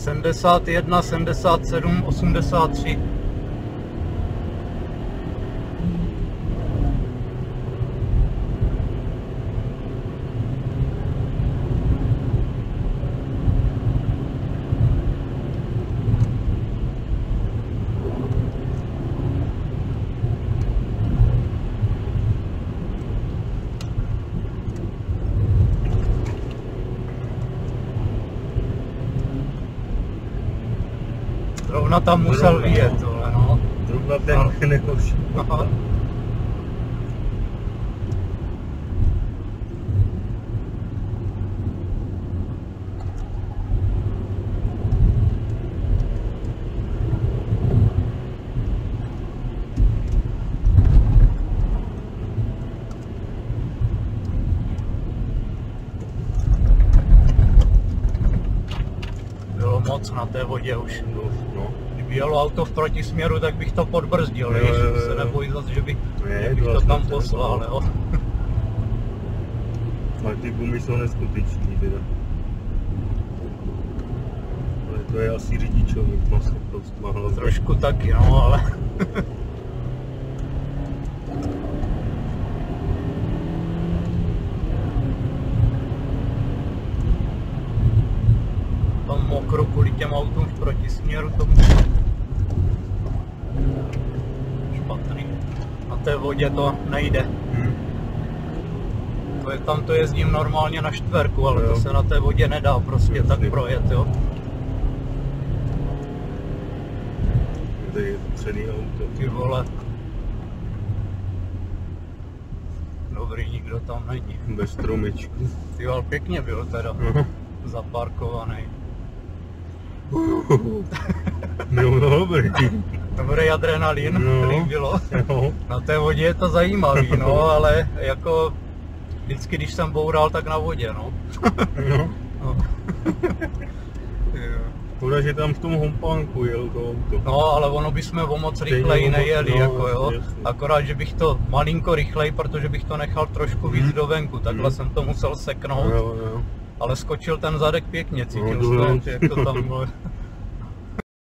71, 77, 83. Zrovna tam musel vyjet, no. no. Zrovna ten nejhorší. Moc na té vodě už. No, no. Kdyby jelo auto v protisměru, tak bych to podbrzdil, Jo, jo, jo. se neboj zase, že bych, Ne, že bych to tam poslal, jo. Ale ty gumy jsou neskutečný teda. Ale to je asi řidičový má hlavně. Trošku taky, no, ale... Mokro kvůli těm autům v protisměru, to musí... Špatný. Na té vodě to nejde. Hm. To je, tam to jezdím normálně na čtverku, ale Jo. to se na té vodě nedá prostě tak Jasně. projet, jo. To je auto. Ty vole. Dobrý, nikdo tam není. Bez stromečku. Ty ale pěkně byl teda Aha. zaparkovaný. Byl dobrý. Dobrý adrenalin, No. bylo. Jo. Na té vodě je to zajímavý, no, ale jako vždycky, když jsem boural, tak na vodě, no. No. No, Jo. Škoda, že tam v tom hompánku jel to auto. no ale ono bychom o moc rychleji nejeli, no, jako jo. jasně, jasně. Akorát, že bych to malinko rychleji, protože bych to nechal trošku víc Mhm. do venku, takhle Mhm. jsem to musel seknout. Jo, jo. Ale skočil ten zadek pěkně, cítil No, jsem, jak to tam bylo.